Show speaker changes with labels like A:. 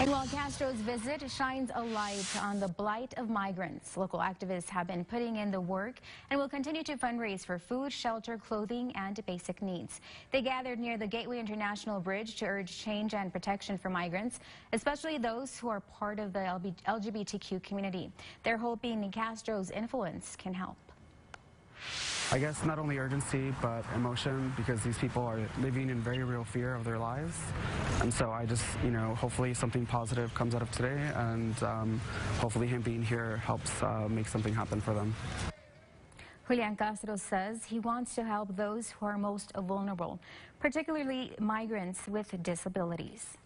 A: And while Castro's visit shines a light on the blight of migrants, local activists have been putting in the work and will continue to fundraise for food, shelter, clothing, and basic needs. They gathered near the Gateway International Bridge to urge change and protection for migrants, especially those who are part of the LGBTQ community. They're hoping Castro's influence can help.
B: I guess not only urgency, but emotion because these people are living in very real fear of their lives. And so I just, you know, hopefully something positive comes out of today and um, hopefully him being here helps uh, make something happen for them.
A: Julian Castro says he wants to help those who are most vulnerable, particularly migrants with disabilities.